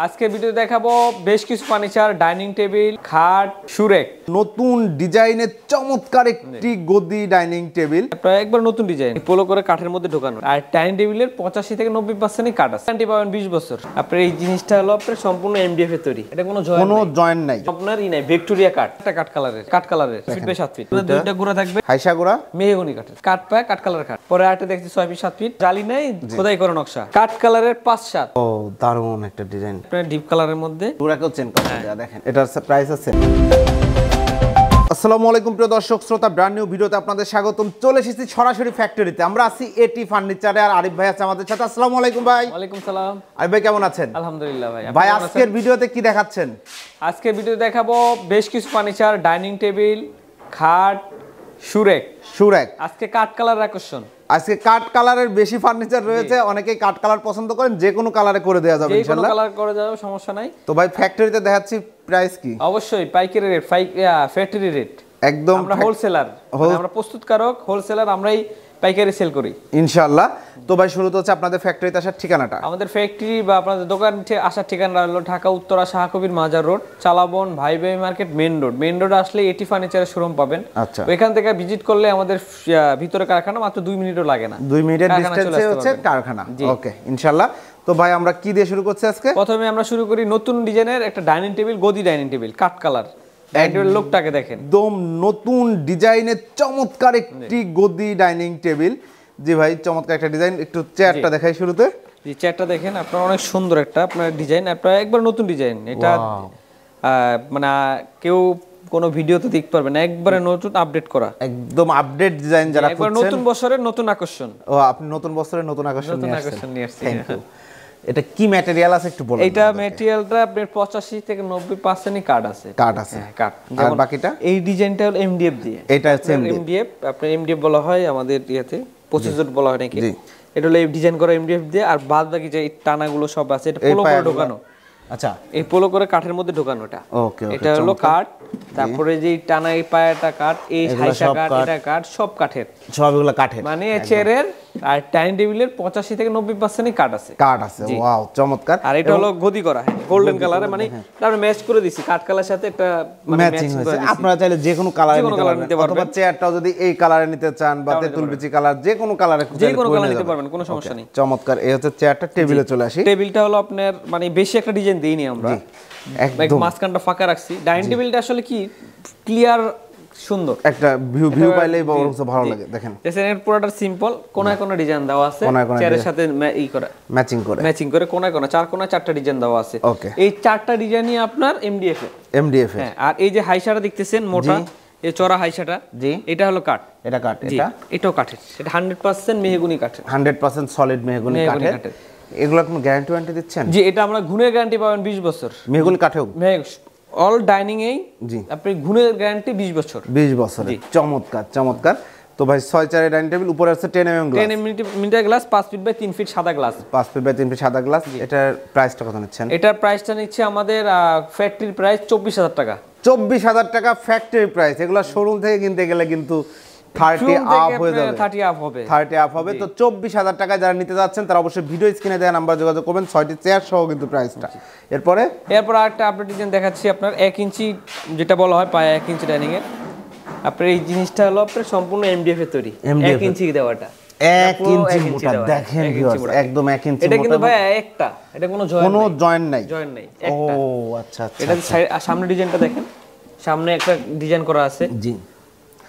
আজকে ভিডিও দেখাবো বেশ কিছু ফার্নিচার ডাইনিং টেবিল খাট সুরেক নতুন ডিজাইনের চমৎকার একটি গদি ডাইনিং টেবিল। একবার নতুন ডিজাইন। পোলো করে কাঠের মধ্যে ঢোকানো। আর ডাইনিং টেবিলের পঁচাশি থেকে নব্বই পার্সেন্টই কাঠ আছে। গ্যারান্টি পাবেন বিশ বছর। আপনার এই জিনিসটা হলো আপনার সম্পূর্ণ এমডিএফ এর তৈরি। এটা কোনো জয়েন্ট কোনো জয়েন্ট নাই। আপনার ই নাই। ভিক্টোরিয়া কাঠ। একটা কাঠ কালারের। কাঠ কালারের। ফিট বাই সাত ফিট দুইটা গুঁড়া থাকবে। হাইসা গোড়া। মেহগনি কাঠের। কাঠ পায় কাঠ কালার কাঠ। পরে আরেকটা দেখছি ছয় ফিট সাত ফিট জালি নাই খোদাই করা নকশা। কাঠ কালারের পাঁচ সাত। ও দারুণ একটা ডিজাইন। আপনার ডিপ কালারের মধ্যে। চেন করা দেখেন এটার প্রাইস আছে। আসসালামু আলাইকুম প্রিয় দর্শক শ্রোতা ব্র্যান্ড নিউ ভিডিওতে আপনাদের স্বাগতম। চলে এসেছি সরাসরি ফ্যাক্টরিতে আমরা আছি এটি ফার্নিচারে আর আরিফ ভাই আছে আমাদের সাথে। আসসালামু আলাইকুম ভাই। ওয়ালাইকুম সালাম। আরিফ ভাই কেমন আছেন? আলহামদুলিল্লাহ ভাই ভাই? আজকের ভিডিওতে কি দেখাচ্ছেন? আজকে ভিডিও দেখাবো বেশ কিছু ফার্নিচার ডাইনিং টেবিল খাট সুরেক। সুরেক। আজকে কাঠ কালার আকর্ষণ। আজকে কাট কালারের বেশি ফার্নিচার রয়েছে অনেকেই কাট কালার পছন্দ করেন যে কোনো কালারে করে দেওয়া যাবে ইনশাআল্লাহ। কালার করে যাবে সমস্যা নাই। তো ভাই ফ্যাক্টরিতে দেখাচ্ছি প্রাইস কি? অবশ্যই পাইকারি রেট ফ্যাক্টরি রেট একদম আমরা হোলসেলার Whole- আমরা প্রস্তুতকারক হোলসেলার আমরাই পাইকারি সেল করি। ইনশাআল্লাহ। তো ভাই শুরুতে হচ্ছে আপনাদের ফ্যাক্টরিতে আসার ঠিকানাটা। আমাদের ফ্যাক্টরি বা আপনাদের দোকান থেকে আসার ঠিকানা হলো ঢাকা উত্তরা শাহকবির মাজার রোড চালাবন ভাই ভাই market main road main road আসলে এটি ফার্নিচারের শোরুম পাবেন। আচ্ছা। এখান থেকে ভিজিট করলে আমাদের ভিতরে কারখানা মাত্র দুই মিনিটও লাগে না। দুই মিনিটের ডিস্টেন্সে হচ্ছে কারখানা। ওকে ইনশাআল্লাহ। তো ভাই আমরা কি দিয়ে শুরু করছি আজকে? প্রথমে আমরা শুরু করি নতুন ডিজাইনের একটা ডাইনিং টেবিল গদি ডাইনিং টেবিল কাঠ কালার। টেবিল লোকটাকে দেখেন। একদম নতুন ডিজাইনের চমৎকার একটি গদি ডাইনিং টেবিল। জি ভাই চমৎকার একটা ডিজাইন। একটু চেয়ারটা দেখাই শুরুতে। যে চেয়ারটা দেখেন আপনার অনেক সুন্দর একটা আপনার ডিজাইন। আপনার একবার নতুন ডিজাইন এটা মানে কেউ কোনো ভিডিওতে দেখতে পারবে না একবারে নতুন আপডেট করা। একদম আপডেট ডিজাইন যারা একবার নতুন বছরের নতুন আকর্ষণ। ও আপনি নতুন বছরের নতুন আকর্ষণ নতুন নিয়ে আসছেন। আকর্ষণ নিয়ে আসছি থ্যাংক ইউ এটা কি ম্যাটেরিয়াল আছে একটু বলুন এইটা ম্যাটেরিয়ালটা আপনার পঁচাশি থেকে নব্বই পার্সেন্টই কাঠ আছে। কাঠ আছে। হ্যাঁ কাঠ আর বাকিটা? এই ডিজাইনটা হলো এমডিএফ দিয়ে। এটা হচ্ছে এমডিএফ আপনার এমডিএফ বলা হয় আমাদের ইয়াতে পঁচিশ জোট বলা হয় নাকি? জি। এটা হলো ডিজাইন করা এমডিএফ দিয়ে আর বাদ বাকি যে টানাগুলো সব আছে এটা পোলো করে ঢোকানো। আচ্ছা। এই পোলো করে কাঠের মধ্যে ঢোকানো এটা। ওকে ওকে এটা হলো কাঠ তারপরে যে এই টানা এই পায়াটা কাঠ এই হাইসা কাঠ। এটা কাঠ সব কাঠের। সবগুলো কাঠের। মানে চেয়ারের আর ডাইনিং টেবিলের পঁচাশি থেকে নব্বই পার্সেন্টই কাঠ আছে। কাঠ আছে ওয়াও চমৎকার। আর এটা হলো গদি করা হ্যাঁ গোল্ডেন কালারে মানে আমরা ম্যাচ করে দিছি কাঠ কালার সাথে একটা মানে ম্যাচিং হয়েছে। আপনারা চাইলে যে কোনো কালারে নিতে পারবেন। অথবা চেয়ারটাও যদি এই কালারে নিতে চান বা তেঁতুল বিচি কালার যে কোনো কালারে যে কোনো কালার নিতে পারবেন কোনো সমস্যা নেই। চমৎকার। এই হচ্ছে চেয়ারটা টেবিলে চলে আসি। টেবিলটা হলো আপনার মানে বেশি একটা ডিজাইন দেইনি আমরা। একদম। মাঝখানটা ফাঁকা রাখছি। ডাইনিং টেবিলটা আসলে কি? ক্লিয়ার সুন্দর। একটা ভিউ ভিউ পাইলেই বরং ভালো লাগে দেখেন। এর পুরোটা সিম্পল কোনায় কোনো ডিজাইন দেওয়া আছে চেয়ারের সাথে ই করা। ম্যাচিং করে। ম্যাচিং করে কোনায় কোনায় চার কোনায় চারটা ডিজাইন দেওয়া আছে। ওকে এই চারটা ডিজাইনই আপনার এমডিএফ এমডিএফ এর হ্যাঁ আর এই যে হাইসাটা দেখতেছেন মোটা এই চড়া হাইসাটা জি। এটা হলো কাঠ এটা কাঠ এটা। এটাও কাঠের এটা হান্ড্রেড পার্সেন্ট মেহগুনি কাঠের হান্ড্রেড পার্সেন্ট সলিড মেহগুনি কাঠের। এগুলো কোনো গ্যারান্টি ওয়ারেন্টি দিচ্ছেন? জি এটা আমরা ঘুণের গ্যারান্টি পাবেন বিশ বছর। মেহগুনি কাঠেও অল ডাইনিং এই জি। আপনি ঘুণের গ্যারান্টি বিশ বছর। 20 বছর চমৎকার চমৎকার। তো ভাই ছয় চারের ডাইনিং টেবিল উপরে আছে ten M M glass MM metre glass 5 feet by 3 feet সাদা গ্লাস 5 ফিট বাই 3 ফিট সাদা গ্লাস এটার প্রাইসটা কত নিচ্ছেন? এটার প্রাইসটা নিচ্ছে আমাদের ফ্যাক্টরির প্রাইস চব্বিশ হাজার টাকা। চব্বিশ হাজার টাকা ফ্যাক্টরি প্রাইস এগুলো শোরুম থেকে কিনতে গেলে কিন্তু থার্টি আপ হয়ে যাবে। থার্টি আপ হবে। থার্টি আপ হবে। তো চব্বিশ হাজার টাকা যারা নিতে যাচ্ছেন তারা অবশ্যই ভিডিও স্ক্রিনে দেওয়া নাম্বার যোগাযোগ করবেন। ছয়টি চেয়ার সহ কিন্তু প্রাইসটা এরপরে? এরপর আরেকটা আপডেট ডিজাইন দেখাচ্ছি আপনার। এক ইঞ্চি যেটা বলা হয় পায়ে এক ইঞ্চি ডাইনিং এর আপনার এই জিনিসটা হলো আপনার সম্পূর্ণ এমডিএফ এর তৈরি। MDF ইঞ্চি দেওয়াটা। এক ইঞ্চি মোটা দেখেন। একদম এক ইঞ্চি এটা কিন্তু ভাই একটা। এটা কোনো জয়েন্ট কোনো জয়েন্ট নাই। জয়েন্ট নেই। ও আচ্ছা আচ্ছা এটা আর সামনে ডিজাইনটা দেখেন। সামনে একটা ডিজাইন করা আছে। জি।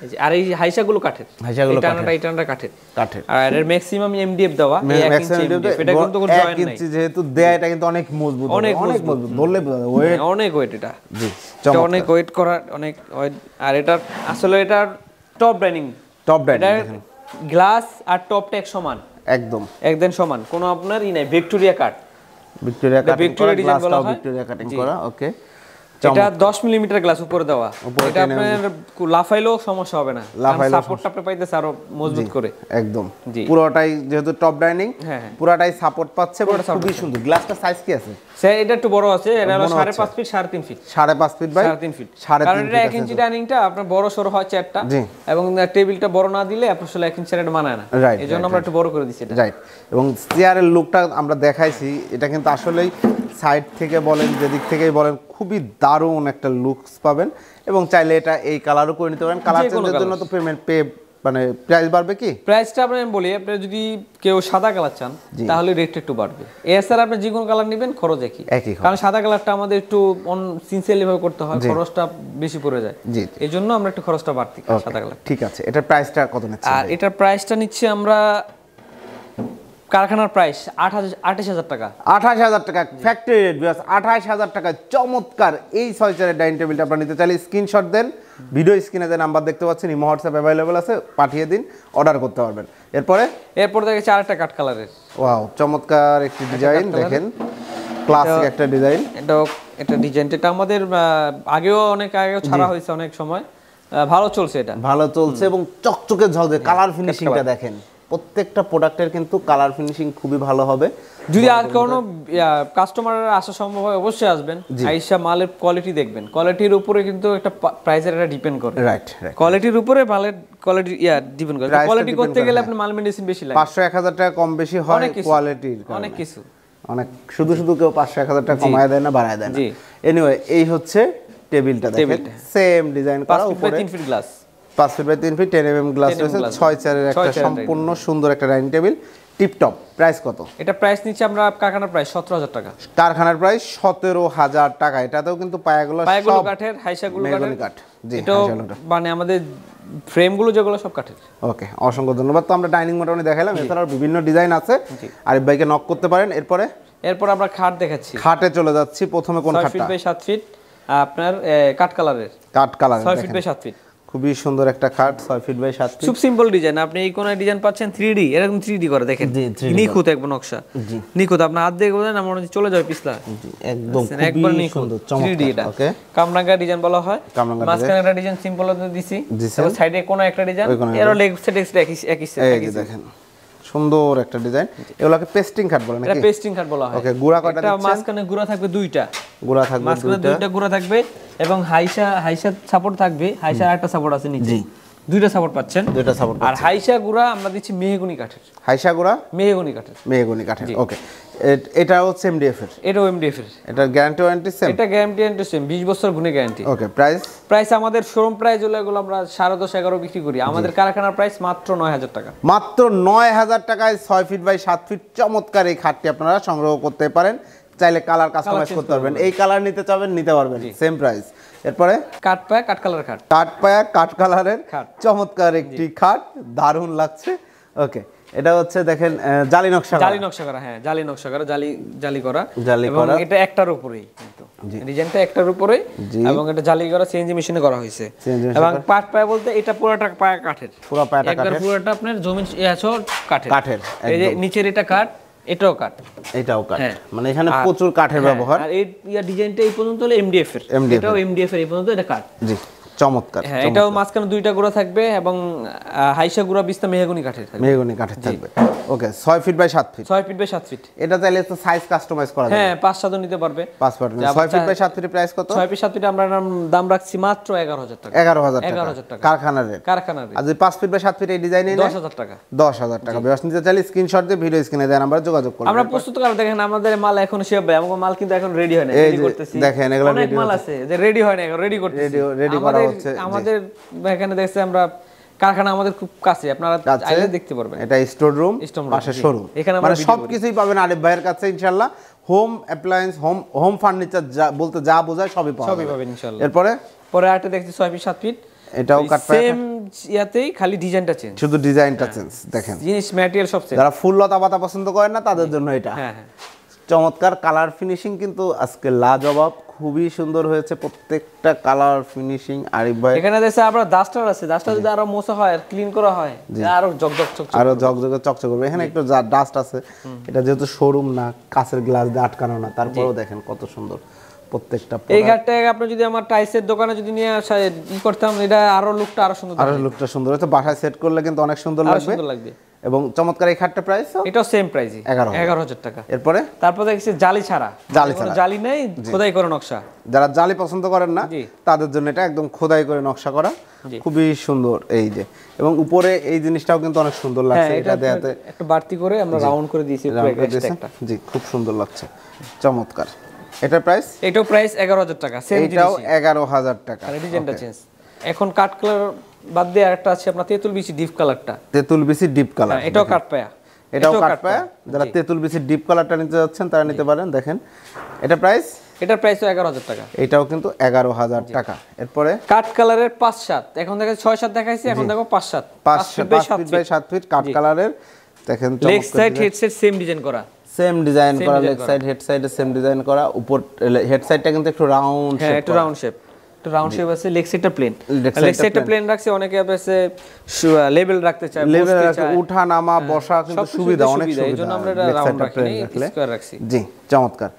এই যে, আর এই হাইসাগুলো কাঠের। হাইসাগুলো টানাটা কাঠের। কাঠের। আর এর ম্যাক্সিমাম এমডিএফ দেওয়া ইঞ্চি এটা কিন্তু কোনো জয়েন্ট নাই। ইঞ্চি যেহেতু দেয় এটা কিন্তু অনেক মজবুত অনেক মজবুত। ধরলে ওয়েট অনেক ওয়েট এটা। জি এটা অনেক ওয়েট করা অনেক আর এটা আসলে এটার টপ ডাইনিং টপ এটা ডাইনিং গ্লাস আর টপটা এক সমান। একদম। একদম সমান। কোনো আপনার ই নাই। ভিক্টোরিয়া কাট ভিক্টোরিয়া এটা কাটিং Victoria design বলা হয়। ভিক্টোরিয়া কাটিং করা ওকে এটা 10 মিলিমিটার গ্লাস উপরে দেওয়া। এটা আপনার লাফাইলেও সমস্যা হবে না। সাপোর্টটা আপনি পাইতেছে আরও মজবুত করে। একদম। পুরোটাই যেহেতু টপ ডাইনিং। পুরোটাই সাপোর্ট পাচ্ছে খুবই সুন্দর। গ্লাসটা সাইজ কি আছে? স্যার এটা একটু বড় আছে এটা হলো সাড়ে পাঁচ ফিট সাড়ে তিন ফিট সাড়ে পাঁচ ফিট বাই সাড়ে তিন ফিট সাড়ে কারণ এটা ফিট এক ইঞ্চি ডাইনিংটা আপনার বড় সরো হয় চেয়ারটা। এবং টেবিলটা বড় না দিলে আপনার আসলে এক ইঞ্চি চেয়ার মানায় না। Right, এই জন্য আমরা একটু বড় করে দিচ্ছি এটা। রাইট এবং চেয়ারের লুকটা আমরা দেখাইছি এটা কিন্তু আসলেই সাইড থেকে বলেন যেদিক থেকেই বলেন খুবই দারুণ একটা লুকস পাবেন। এবং চাইলে এটা এই কালারও করে নিতে পারেন। কালার চেঞ্জের জন্য তো পেমেন্ট পে মানে প্রাইস বাড়বে কি? প্রাইসটা আপনি বলি আপনি যদি কেউ সাদা কালার চান তাহলে রেটটা একটু বাড়বে। এছাড়া আপনি যে কোনো কালার নেবেন খরচ একই। একই কারণ সাদা কালারটা আমাদের একটু সিনসিয়ারলি ভাবে করতে হয় খরচটা বেশি পড়ে যায়। জি। এই জন্য আমরা একটু খরচটা বাড়তি সাদা কালার ঠিক আছে এটার প্রাইসটা কত নিচ্ছে আর এটার প্রাইসটা নিচ্ছি আমরা কারখানার প্রাইস আঠাশ হাজার টাকা। আঠাশ হাজার টাকা। ফ্যাক্টরি রেট বিকজ আঠাশ হাজার টাকা। চমৎকার। এই ছয় চারের ডাইনিং টেবিলটা আপনার নিতে চাইলে স্ক্রিনশট দেন। ভিডিও স্ক্রিনে যে নাম্বার দেখতে পাচ্ছেন ইমো হোয়াটসঅ্যাপ অ্যাভেলেবল আছে পাঠিয়ে দিন অর্ডার করতে পারবেন। এরপরে? এরপর দেখে চারটা কাঠ কালারের ওয়াও চমৎকার একটি ডিজাইন দেখেন। ক্লাসিক একটা ডিজাইন এটাও এটা ডিজাইন এটা আমাদের আগেও অনেক আগেও ছাড়া হয়েছে অনেক সময়। ভালো চলছে এটা। ভালো চলছে এবং চকচকে ঝলঝে কালার ফিনিশিংটা দেখেন। প্রত্যেকটা প্রোডাক্টের কিন্তু কালার ফিনিশিং খুবই ভালো হবে। যদি আর কোনো কাস্টমার আসা সম্ভব হয় অবশ্যই আসবেন। আইসা মালের কোয়ালিটি দেখবেন। কোয়ালিটির উপরে কিন্তু একটা প্রাইসের এটা ডিপেন্ড করে। রাইট কোয়ালিটির উপরে মালের কোয়ালিটি ইয়া ডিপেন্ড করে। কোয়ালিটি করতে গেলে হ্যাঁ। আপনি মাল মেডিসিন বেশি লাগে। পাঁচশো এক হাজার টাকা কম বেশি হয়। কোয়ালিটির অনেক কিছু। অনেক শুধু শুধু কেউ পাঁচশো এক হাজার টাকা কমায় দেয় না বাড়ায় দেয় না। এনিওয়ে এই হচ্ছে টেবিলটা দেখেন। সেম ডিজাইন করা উপরে। তিন ফিট গ্লাস পাঁচ ফিট বাই তিন feet ten M glass 10 mm রয়েছে ছয় চারের একটা সম্পূর্ণ সুন্দর একটা ডাইনিং টেবিল টিপটপ। প্রাইস কত? এটা প্রাইস নিচ্ছে আমরা কারখানার প্রাইস সতেরো হাজার টাকা। কারখানার প্রাইস সতেরো হাজার টাকা। এটাতেও কিন্তু পায়াগুলো পায়গুলো কাঠের হাইসাগুলো কাঠ। জি। মানে আমাদের ফ্রেমগুলো যেগুলো সব কাঠের। ওকে অসংখ্য ধন্যবাদ। তো আমরা ডাইনিং মোটামুটি দেখালাম এছাড়াও বিভিন্ন ডিজাইন আছে। আরিফ ভাইকে নক করতে পারেন। এরপরে? এরপর আমরা খাট দেখাচ্ছি। খাটে চলে যাচ্ছি। প্রথমে কোন খাটটা? ফিট বাই সাত ফিট। আপনার এ, কাঠ কালারের। কাঠ কালার ছয় ফিট বাই সাত ফিট। খুবই সুন্দর একটা খাট ছয় ফিট বাই সাত ফিট খুব সিম্পল ডিজাইন আপনি এই কোন ডিজাইন পাচ্ছেন থ্রি ডি এরকম থ্রি ডি করে দেখেন। 3D নিখুঁত একবার নকশা। নিখুঁত আপনার হাত দিয়ে বলেন আমার মনে চলে যাবে পিছলা। একদম একবার খুবই নিখুঁত। সুন্দর থ্রি ডি এটা। ওকে। কামরাঙ্গা ডিজাইন বলা হয়। কামরাঙ্গা মাঝখানে একটা ডিজাইন সিম্পল দিছি। সাইডে কোনো একটা ডিজাইন এর লেগ সেট একই একই দেখেন। সুন্দর একটা ডিজাইন। এগুলোকে পেস্টিং খাট বলে এটা নাকি? পেস্টিং কাট বলা হয়। ওকে গুড়া কয়টা এটা দিচ্ছেন? মাঝখানে গুড়া থাকবে দুইটা। গুড়া থাকবে মাঝখানে দুইটা। গুড়া থাকবে এবং হাইসা হাইসা সাপোর্ট থাকবে। হাইসা একটা সাপোর্ট আছে নিচে। দুইটা সাপোর্ট পাচ্ছেন। দুইটা সাপোর্ট আর হাইসা গুড়া আমরা দিচ্ছি মেহগুনি কাঠের। হাইসা গুড়া? মেহগুনি কাঠের। মেহগনি কাঠের ওকে এটা হচ্ছে এমডিএফ এর? এটাও এমডিএফ এর। এটার গ্যারান্টি ওয়ারেন্টি সেম এটা গ্যারান্টি এন্ড সেম বিশ বছর গুণে গ্যারান্টি ওকে প্রাইস প্রাইস আমাদের শোরুম প্রাইস হলো এগুলো আমরা সাড়ে দশ এগারো বিক্রি করি। আমাদের কারখানার প্রাইস মাত্র নয় হাজার টাকা। মাত্র নয় হাজার টাকায় ছয় ফিট বাই সাত ফিট চমৎকার এই খাটটি আপনারা সংগ্রহ করতে পারেন। চাইলে কালার কাস্টমাইজ করতে পারবেন। এই কালার নিতে চাবেন নিতে পারবেন। সেম প্রাইস এরপরে? কাঠ পায় কাঠ কালার কাঠ কাঠ পায়া কাঠ কালারের খাট। চমৎকার একটি খাট দারুণ লাগছে। ওকে এটা হচ্ছে দেখেন জালি নকশা। জালি নকশা করা হ্যাঁ জালি নকশা করা জালি জালি করা। জালি এবং করা। এটা একটার উপরেই কিন্তু। ডিজাইনটা একটার উপরেই এবং এটা জালি করা সিএনজি মেশিনে করা হয়েছে। এবং পাট পায়া বলতে এটা পুরোটা পায়া কাঠের। পুরো পায়াটা কাঠের। পুরোটা আপনার জমিন আছে কাঠের। কাঠের, এই যে নিচের এটা কাঠ এটাও কাঠ। এটাও কাঠ। হ্যাঁ। মানে এখানে প্রচুর কাঠের হ্যাঁ, ব্যবহার। আর এই ইয়া ডিজাইনটা এই পর্যন্ত হলো এমডিএফ এর। এটাও এমডিএফ এর এই পর্যন্ত এটা কাঠ। জি। চমৎকার হ্যাঁ এটাও মাঝখানে দুইটা গুঁড়া থাকবে এবং হাইসা গুঁড়া বিস্তা মেহগুনি কাঠের থাকবে। মেহগনি কাঠের থাকবে। ওকে ছয় ফিট বাই সাত ফিট ছয় ফিট বাই সাত ফিট এটা চাইলে তো সাইজ কাস্টমাইজ করা যাবে। হ্যাঁ পাঁচ সাতও নিতে পারবে। পাঁচ ফিট যা ছয় ফিট বাই সাত ফিটের প্রাইস কত? ছয় ফিট সাত ফিট আমরা দাম রাখছি মাত্র এগারো হাজার টাকা। এগারো হাজার টাকা। এগারো হাজার টাকা। কারখানার রেট কারখানার আর যদি পাঁচ ফিট বাই সাত ফিট এই ডিজাইনে দশ হাজার টাকা। দশ হাজার টাকা। ব্যবস্থা নিতে চাইলে স্ক্রিনশট দিয়ে ভিডিও স্ক্রিনে দেন আমরা যোগাযোগ করব। আমরা প্রস্তুত করা দেখেন আমাদের মাল এখন সে আমাদের মাল কিন্তু এখন রেডি হয় না রেডি করতেছি। দেখেন, এগুলো ready মাল আছে যে রেডি হয় না এখন রেডি করতেছি। Ready- ready করা হচ্ছে, আমাদের এখানে দেখছে আমরা কারখানা আমাদের খুব কাছে আপনারা চাইলে দেখতে পারবেন। এটা স্টোর রুম পাশে শোরুম এখানে মানে video সব কিছুই পাবেন আরিফ ভাইয়ের কাছে ইনশাল্লাহ home appliance home home furniture যা বলতে যা বোঝায় সবই পাওয়া সবই পাবেন ইনশাল্লাহ এরপরে? পরে আরেকটা দেখছি ছয় ফিট সাত ফিট এটাও কাট সেম ইয়াতেই খালি ডিজাইনটা চেঞ্জ শুধু ডিজাইনটা চেঞ্জ দেখেন। জিনিস ম্যাটেরিয়াল সব সেম যারা ফুল লতা পাতা পছন্দ করেন না তাদের জন্য এটা। হ্যাঁ হ্যাঁ। চমৎকার কালার ফিনিশিং কিন্তু আজকে লাজবাব খুবই সুন্দর হয়েছে প্রত্যেকটা কালার ফিনিশিং আরিফ ভাই। এখানে দেখছে আপনার ডাস্টার আছে ডাস্টার যদি আরও মোছা হয় আর ক্লিন করা হয় আরও জগজগ চক আরও ঝকঝকে চকচক করবে। এখানে একটু ডাস্ট আছে এটা যেহেতু শোরুম না কাঁচের গ্লাস দিয়ে আটকানো না তারপরেও দেখেন কত সুন্দর প্রত্যেকটা এই ঘাটটা আপনি যদি আমার টাইসের দোকানে যদি নিয়ে আসা ই করতাম এটা আরও লুকটা আরও সুন্দর আরও লুকটা সুন্দর হয়েছে। বাসায় সেট করলে কিন্তু অনেক সুন্দর লাগবে। সুন্দর লাগবে। এবং চমৎকার এই খাটটা প্রাইস এটাও সেম প্রাইসই 11,000 এগারো হাজার টাকা। এরপরে? তারপর দেখছি জালি ছাড়া। জালি ছাড়া। জালি নেই খোদাই করে নকশা। যারা জালি পছন্দ করেন না তাদের জন্য এটা একদম খোদাই করে নকশা করা। খুবই সুন্দর এই যে। এবং উপরে এই জিনিসটাও কিন্তু অনেক সুন্দর হ্যাঁ লাগছে এটা এটা দেখাতে একটু বাড়তি করে আমরা রাউন্ড করে দিয়েছি? একটা জি খুব সুন্দর লাগছে। চমৎকার। এটার প্রাইস এটাও প্রাইস এগারো হাজার টাকা সেম এইটাও এগারো হাজার টাকা। ডিজাইনটা চেঞ্জ এখন কাট কালার বাদ দিয়ে আরেকটা আছে আপনার তেঁতুল বিচি ডিপ কালারটা। তেঁতুল বিসি ডিপ কালার হ্যাঁ, এটাও কাট পায়া এটাও কাট পায়া যারা তেঁতুল বিসি ডিপ কালারটা নিতে যাচ্ছেন তারা নিতে পারেন দেখেন। এটা প্রাইস এটার প্রাইস এগারো হাজার টাকা। এটাও কিন্তু এগারো হাজার টাকা। এরপরে? কাট কালারের পাঁচ সাত। এখন দেখা ছয় সাত দেখাইছি এখন দেখো পাঁচ সাত। পাঁচ ফিট বাই সাত ফিট। কাট কালারের। দেখেন leg side headset same design করা। সেম ডিজাইন করা লেগ সাইড হেড সাইডে সেম ডিজাইন করা। উপর হেড সাইডটা কিন্তু একটু রাউন্ড হ্যাঁ একটু রাউন্ড শেপ একটু রাউন্ড শেপ আছে লেগ প্লেন লেগ প্লেন রাখছে অনেকে আছে লেভেল রাখতে চায় লেভেল। উঠা নামা বসা কিন্তু সুবিধা অনেক সুবিধা, আমরা এটা রাখিনি, plain রাখছি। জি চমৎকার।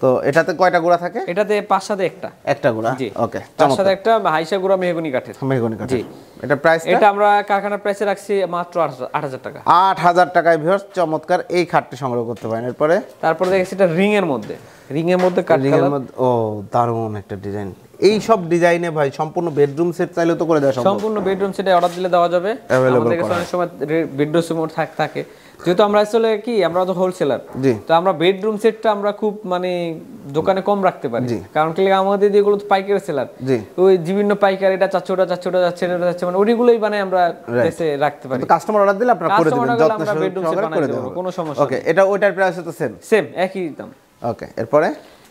তো এটাতে কয়টা গুড়া থাকে? এটাতে পাঁচ সাথে একটা। একটা গুড়া? জি। ওকে তার সাথে একটা হাইসা গুড়া মেহগনি কাঠের। মেহগনি কাঠ জি। এটা প্রাইস এটা আমরা কারখানার প্রাইসে রাখছি মাত্র আট হাজার টাকা। আট হাজার টাকায় ভিউয়ার্স চমৎকার। এই খাটটি সংগ্রহ করতে পারেন। এরপরে? তারপরে দেখেছি এটা রিং এর মধ্যে। রিং এর মধ্যে কাট রিং এর মধ্যে ও দারুণ একটা ডিজাইন এই সব ডিজাইনে ভাই সম্পূর্ণ বেডরুম সেট চাইলে তো করে দেওয়া সম্ভব। সম্পূর্ণ বেডরুম সেটে অর্ডার দিলে দেওয়া যাবে। আমাদের কাছে অনেক সময় বেডরুম সেট থাক থাকে। যেহেতু আমরা আসলে কি আমরা তো হোলসেলার জি। তো আমরা বেডরুম সেটটা আমরা খুব মানে দোকানে কম রাখতে পারি। কারণ কি আমাদের যেগুলো তো পাইকারি সেলার জি। ওই বিভিন্ন পাইকারি এটা চাচ্ছে ওটা চাচ্ছে ওটা যাচ্ছে এটা যাচ্ছে মানে ওইগুলোই মানে আমরা দেশে রাখতে পারি। তো কাস্টমার অর্ডার দিলে আপনারা করে দিবেন যত্ন সহকারে করে দেবো, কোনো সমস্যা ওকে এটা ওইটার প্রাইস তো সেম সেম একই দাম। ওকে এরপরে?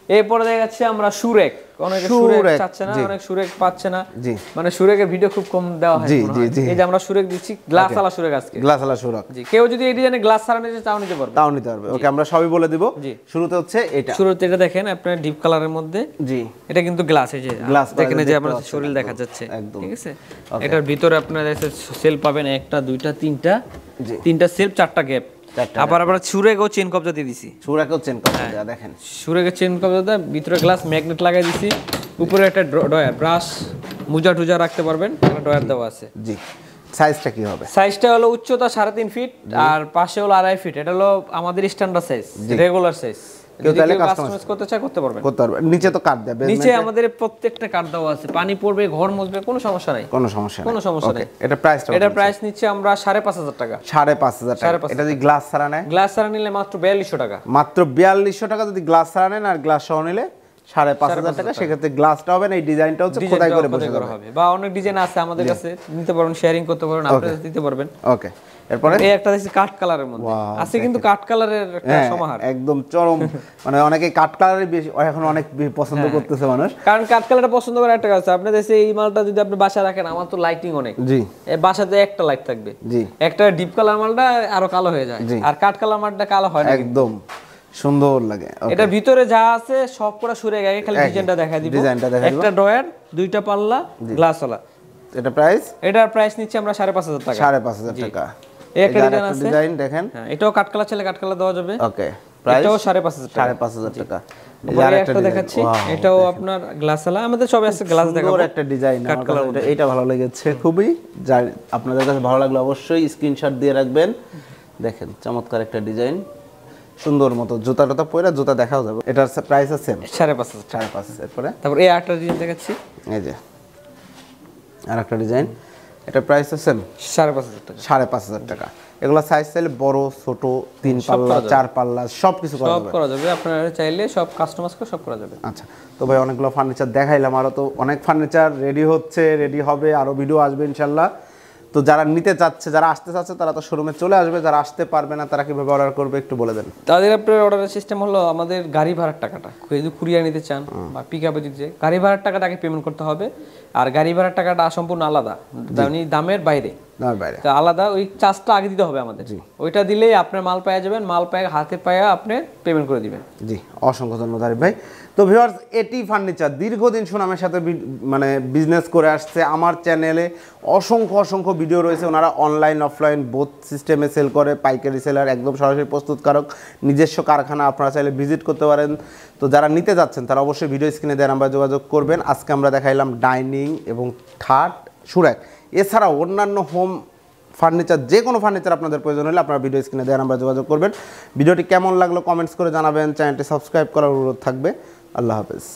এরপরে দেখা যাচ্ছে আমরা সুরেক। অনেকে সুরেক চাচ্ছে না অনেক সুরেক পাচ্ছে না। জি। মানে সুরেকের ভিডিও খুব কম দেওয়া হয় জি, জি, জি। এই যে আমরা সুরেক দিচ্ছি গ্লাস আলা সুরেক আজকে। গ্লাস আলা সুরক। জি কেউ যদি এই ডিজাইনে গ্লাস ছাড়া নিতে চাও নিতে পারবে। তাও নিতে পারবে। ওকে আমরা সবই বলে দিব। শুরুতে হচ্ছে এটা। শুরুতে এটা দেখেন আপনার ডিপ কালারের মধ্যে। জি। এটা কিন্তু গ্লাস এই যে Glass দেখেন এই যে আপনার শরীর দেখা যাচ্ছে একদম। ঠিক আছে? এটার ভিতরে আপনার সেল পাবেন একটা দুইটা তিনটা। তিনটা সেলফ চারটা গ্যাপ আবার আমরা সুরেগও চেন কবজা দিয়ে দিছি। সুরাকেও চেন হ্যাঁ। দেখেন। সুরেগের চেন কবজা দেয় ভিতরে গ্লাস ম্যাগনেট লাগাই দিছি। উপরে একটা ডয়ার ব্রাশ মুজা টুজা রাখতে পারবেন একটা ডয়ার দেওয়া আছে। জি। সাইজটা কি হবে? সাইজটা হলো উচ্চতা সাড়ে তিন ফিট আর পাশে হলো আড়াই ফিট এটা হলো আমাদের স্ট্যান্ডার্ড সাইজ রেগুলার সাইজ কেউ চাইলে কাস্টমাইজ করতে চায় করতে পারবেন করতে পারবে। নিচে তো কাট দেবে নিচে আমাদের প্রত্যেকটা কাঠ দেওয়া আছে। পানি পড়বে ঘর মুছবে কোনো সমস্যা নাই। কোনো সমস্যা কোনো সমস্যা নেই। এটা প্রাইসটা এটার প্রাইস নিচ্ছে? আমরা সাড়ে পাঁচ হাজার টাকা। সাড়ে পাঁচ হাজার টাকা। এটা যদি গ্লাস ছাড়া নেয়? গ্লাস ছাড়া নিলে মাত্র বিয়াল্লিশশো টাকা। মাত্র বিয়াল্লিশশো টাকা যদি গ্লাস ছাড়া নেন আর গ্লাস সহ নিলে সাড়ে পাঁচ হাজার টাকা। সেক্ষেত্রে গ্লাসটা হবে না এই ডিজাইনটা হচ্ছে খোদাই করে বসে করা হবে? বা অনেক ডিজাইন আছে আমাদের কাছে নিতে পারবেন শেয়ারিং করতে পারবেন আপনারা দিতে পারবেন। ওকে এরপরে? এই একটা দেখছি কাঠ কালারের মধ্যে। আছে কিন্তু কাঠ কালারের একটা সমাহার। একদম চরম। মানে অনেকে কাট কালারই বেশি এখন অনেক পছন্দ। করতেছে মানুষ। কারণ কাঠ কালারটা পছন্দ করে একটা কাজ আপনি দেশে এই মালটা যদি আপনি বাসায় রাখেন আমার তো লাইটিং অনেক। জি। বাসাতে একটা লাইট থাকবে। জি। একটা ডিপ কালার মালটা আরও কালো হয়ে যায়। আর কাঠ কালার মালটা কালো হয় না একদম। সুন্দর লাগে। এটার ভিতরে যা আছে সব করা সুরে খালি একই। ডিজাইনটা দেখা দিব। ডিজাইনটা দেখাই একটা ড্রয়ার দুইটা পাল্লা গ্লাসওয়ালা এটা প্রাইস এটার প্রাইস নিচ্ছে আমরা সাড়ে পাঁচ হাজার টাকা। সাড়ে পাঁচ হাজার টাকা। এই একটা ডিজাইন আছে। ডিজাইন দেখেন। হ্যাঁ এটাও কাঠ কালার চাইলে দেওয়া যাবে। ওকে প্রাইস এটাও সাড়ে পাঁচ হাজার টাকা। সাড়ে পাঁচ হাজার টাকা। এই যে উপরে আরেকটা দেখাচ্ছি। এটাও আপনার গ্লাস আলা। আমাদের সব আছে গ্লাস দেখাবো। সুন্দর একটা ডিজাইন এটা- ভালো লেগেছে খুবই। আপনাদের কাছে ভালো লাগলে অবশ্যই স্ক্রিনশট দিয়ে রাখবেন। দেখেন চমৎকার একটা ডিজাইন সুন্দর মতো জুতা টুতা পরে জুতা দেখাও যাবে। এটার প্রাইস আছে সাড়ে পাঁচ হাজার সাড়ে পাঁচ এরপরে? তারপর এই আটটা ডিজাইন দেখাচ্ছি। এই যে আর একটা ডিজাইন এটা প্রাইস আছে সাড়ে পাঁচ হাজার টাকা। সাড়ে পাঁচ হাজার টাকা। এগুলো সাইজ চাইলে বড় ছোট তিন পাল্লা চার পাল্লা সব কিছু করা সব যাবে। করা যাবে। আপনারা চাইলে সব কাস্টমাইজকে সব করা যাবে। আচ্ছা তো ভাই অনেকগুলো ফার্নিচার দেখাইলাম। আরও তো অনেক ফার্নিচার রেডি হচ্ছে রেডি হবে আরও ভিডিও আসবে ইনশাল্লাহ। তো যারা নিতে চাচ্ছে যারা আসতে চাচ্ছে তারা তো শোরুমে চলে আসবে। যারা আসতে পারবে না তারা কীভাবে অর্ডার করবে একটু বলে দেন। তাদের আপনার অর্ডারের সিস্টেম হলো আমাদের গাড়ি ভাড়ার টাকাটা। যদি কুরিয়ার নিতে চান বা পিক আপে চাই, গাড়ি ভাড়ার টাকাটা আগে পেমেন্ট করতে হবে। আর গাড়ি ভাড়ার টাকাটা সম্পূর্ণ আলাদা। মানে দামের বাইরে। বাইরে। তো আলাদা ওই চার্জটা আগে দিতে হবে আমাদের। ওইটা দিলেই আপনার মাল পাওয়া যাবেন। মাল পায় হাতে পায়ে আপনি পেমেন্ট করে দিবেন। জি অসংখ্য ধন্যবাদ ভাই। তো ভিউয়ার্স, এটি ফার্নিচার। দীর্ঘদিন সুনামের সাথে মানে বিজনেস করে আসছে আমার চ্যানেলে অসংখ্য অসংখ্য ভিডিও রয়েছে। ওনারা অনলাইন অফলাইন বোথ সিস্টেমে সেল করে, পাইকারি সেলার একদম সরাসরি প্রস্তুতকারক। নিজস্ব কারখানা আপনারা চাইলে ভিজিট করতে পারেন। তো যারা নিতে যাচ্ছেন, তারা অবশ্যই ভিডিও স্ক্রিনে দেওয়া নাম্বার যোগাযোগ করবেন। আজকে আমরা দেখাইলাম ডাইনিং এবং খাট সুরাক। এছাড়াও অন্যান্য হোম ফার্নিচার যে কোনো ফার্নিচার আপনাদের প্রয়োজন হলে আপনারা ভিডিও স্ক্রিনে দেওয়া নাম্বার যোগাযোগ করবেন। ভিডিওটি কেমন লাগল কমেন্টস করে জানাবেন। চ্যানেলটি সাবস্ক্রাইব করার অনুরোধ থাকবে। الله حافظ.